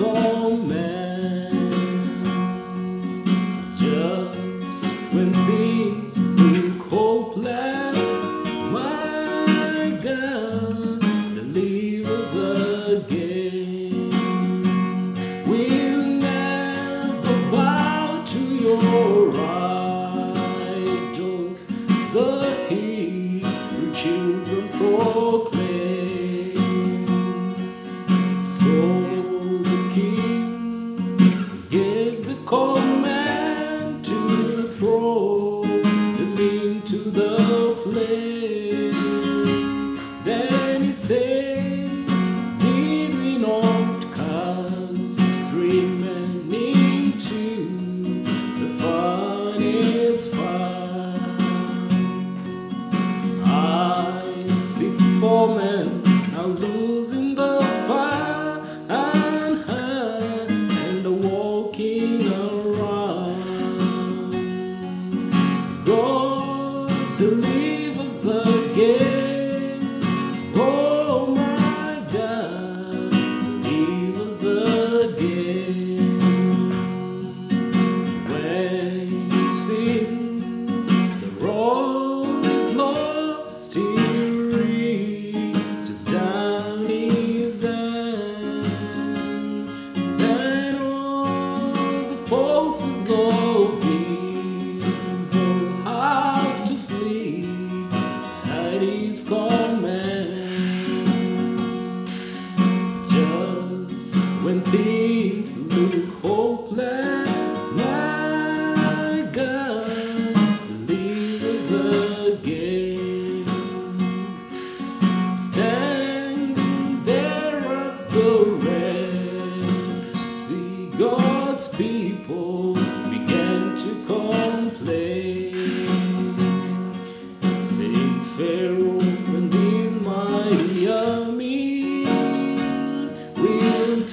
His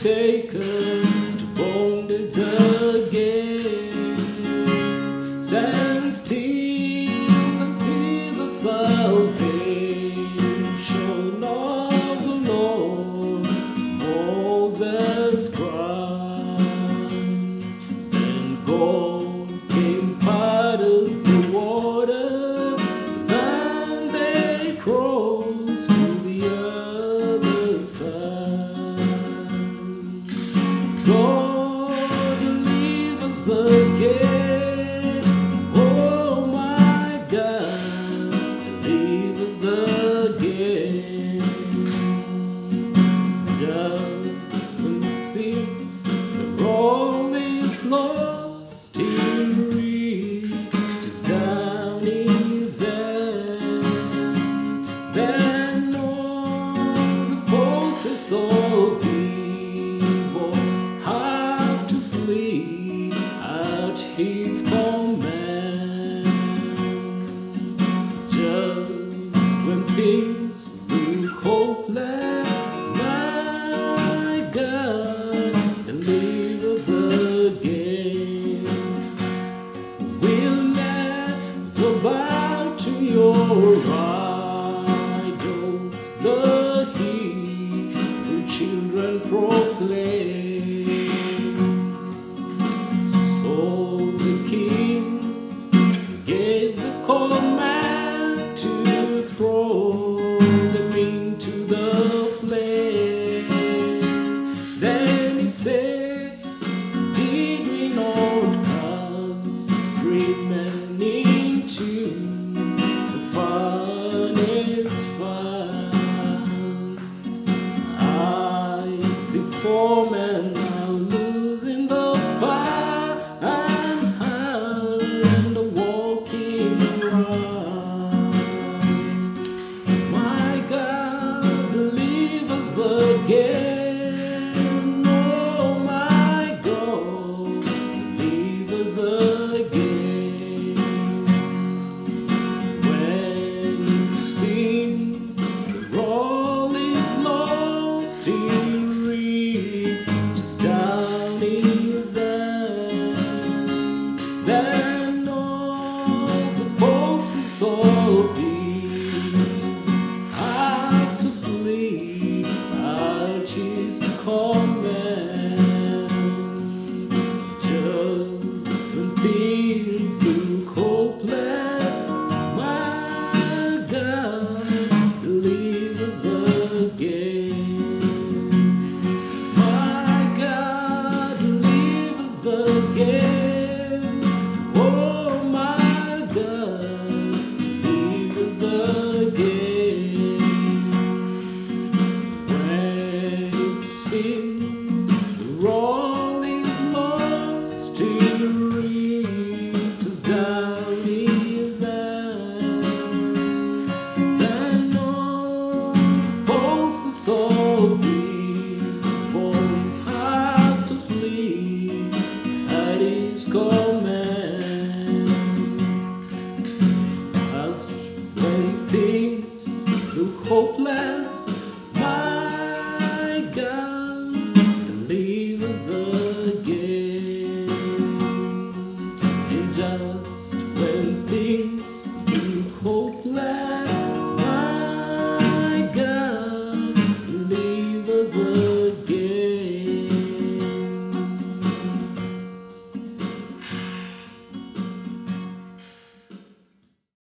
will deserve. hopeless.